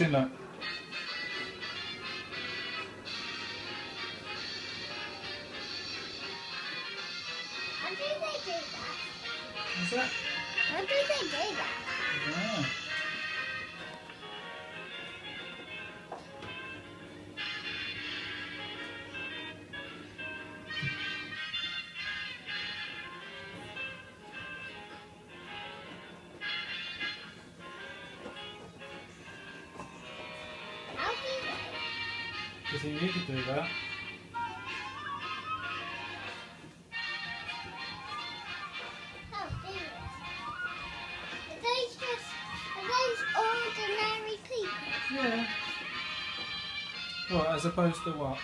Look. How do they do that? What's that? How do they do that? Yeah. Those just are those ordinary people? Yeah. What, as opposed to what?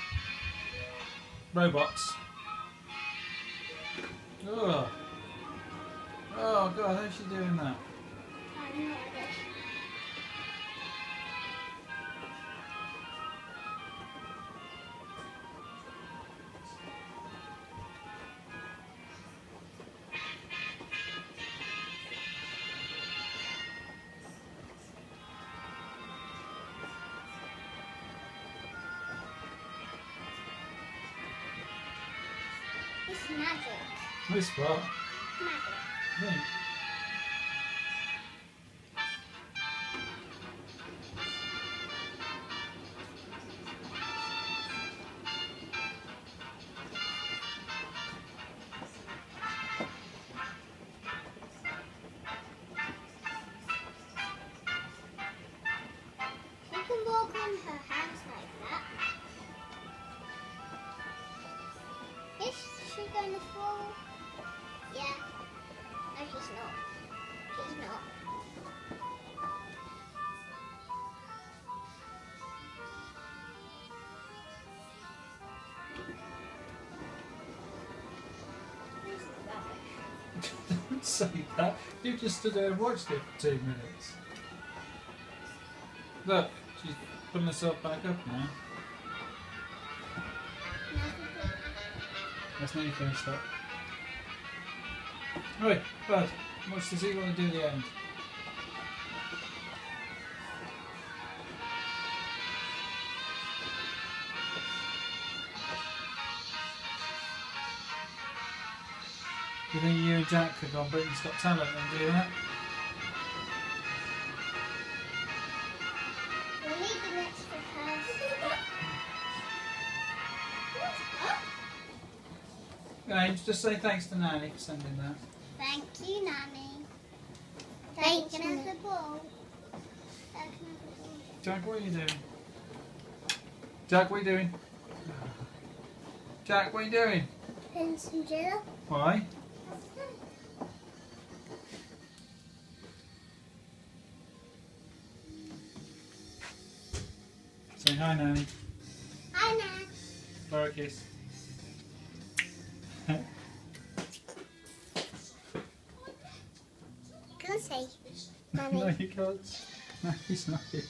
Robots. Oh. Oh god, how's she doing that? It's magic. This what? Magic. Think. She she to fall? Yeah. No, she's not. She's not. Don't say that. You just stood there and watched it for two minutes. Look, she's putting herself back up now. That's nearly finished up. Right, Bud, what does he want to do at the end? You think you and Jack could go on Britain's Got Talent and do that? James, just say thanks to Nanny for sending that. Thank you, Nanny. Thank you. the ball. Thank you, the ball. Jack, what are you doing? Jack, what are you doing? Jack, what are you doing? And some jello. Why? Say hi, Nanny. Hi, Nan. Blow her a kiss. Can I say, no, Nanny? you can't. No, he's not here.